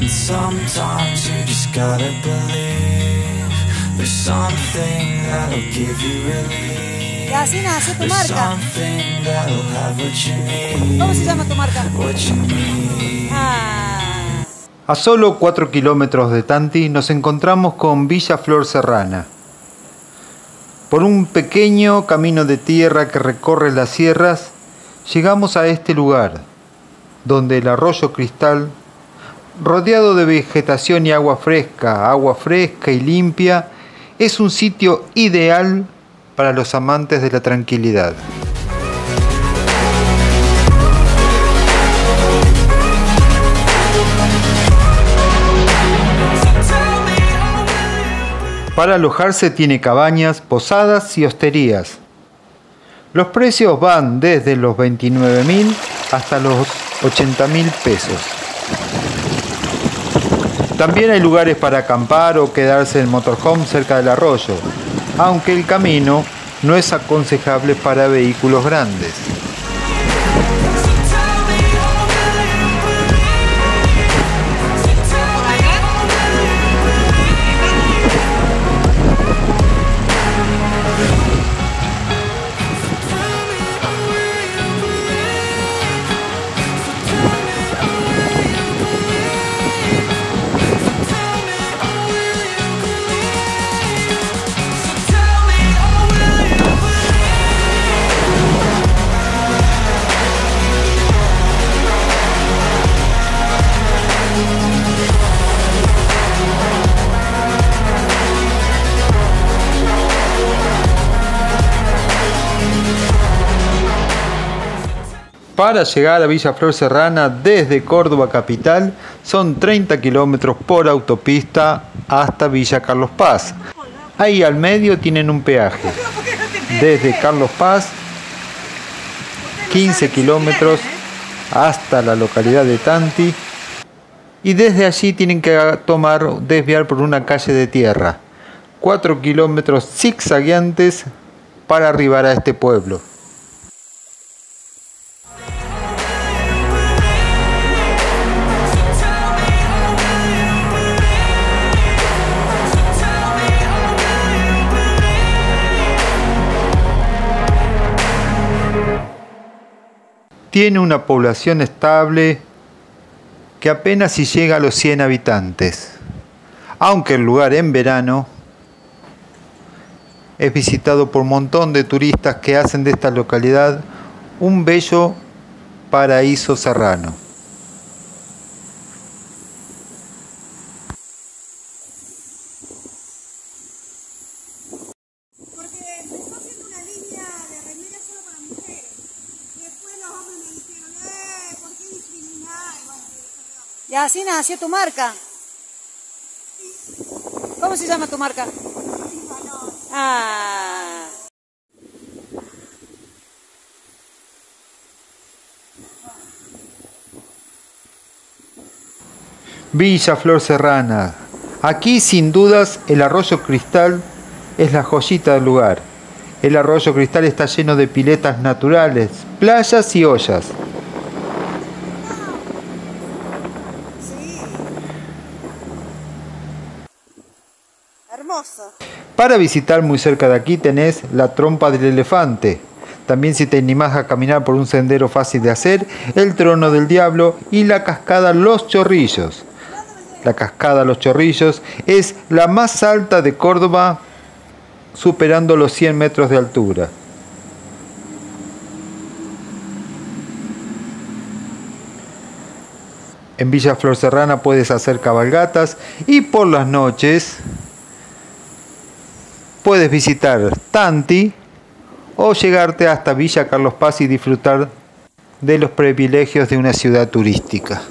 And sometimes you just gotta believe. There's something that'll give you relief. Y así nació tu There's marca. something that'll have what you need. ¿Cómo se llama tu marca? What you need. Ah, A solo 4 kilómetros de Tanti nos encontramos con Villa Flor Serrana. Por un pequeño camino de tierra que recorre las sierras, llegamos a este lugar, donde el arroyo Cristal, rodeado de vegetación y agua fresca, agua fresca y limpia, es un sitio ideal para los amantes de la tranquilidad. Para alojarse tiene cabañas, posadas y hosterías. Los precios van desde los 29 mil hasta los 80 mil pesos. También hay lugares para acampar o quedarse en motorhome cerca del arroyo, aunque el camino no es aconsejable para vehículos grandes. Para llegar a Villa Flor Serrana desde Córdoba capital son 30 kilómetros por autopista hasta Villa Carlos Paz. Ahí al medio tienen un peaje. Desde Carlos Paz 15 kilómetros hasta la localidad de Tanti y desde allí tienen que tomar, desviar por una calle de tierra. 4 kilómetros zigzagueantes para arribar a este pueblo. Tiene una población estable que apenas si llega a los 100 habitantes, aunque el lugar en verano es visitado por un montón de turistas que hacen de esta localidad un bello paraíso serrano. Y así nació tu marca. ¿Cómo se llama tu marca? Ah, Villa Flor Serrana. Aquí sin dudas el arroyo Cristal es la joyita del lugar. El arroyo Cristal está lleno de piletas naturales, playas y ollas. Para visitar muy cerca de aquí tenés la trompa del elefante. También si te animás a caminar por un sendero fácil de hacer, el trono del diablo y la cascada Los Chorrillos. La cascada Los Chorrillos es la más alta de Córdoba, superando los 100 metros de altura. En Villa Flor Serrana puedes hacer cabalgatas y por las noches puedes visitar Tanti o llegarte hasta Villa Carlos Paz y disfrutar de los privilegios de una ciudad turística.